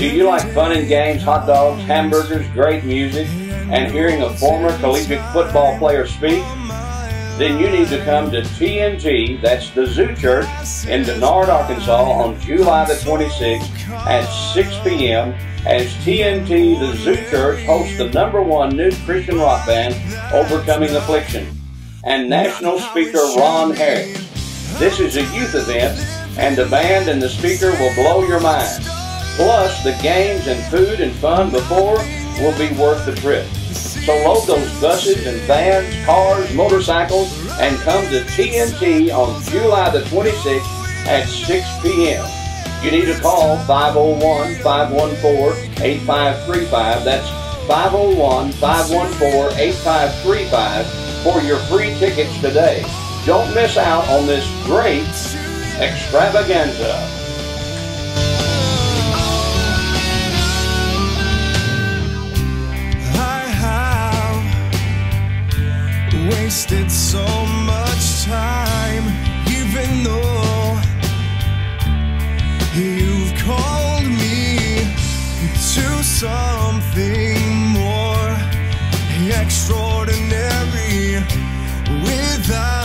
you like fun and games, hot dogs, hamburgers, great music, and hearing a former collegiate football player speak, then you need to come to TNT, that's the Zoo Church in Dennard, Arkansas on July the 26th at 6 p.m. as TNT, the Zoo Church, hosts the number one new Christian rock band, Overcoming Affliction, and national speaker Ron Harris. This is a youth event, and the band and the speaker will blow your mind. Plus, the games and food and fun before will be worth the trip. So load those buses and vans, cars, motorcycles, and come to TNT on July the 26th at 6 p.m. You need to call 501-514-8535. That's 501-514-8535 for your free tickets today. Don't miss out on this great extravaganza. wasted so much time, even though you've called me to something more extraordinary without.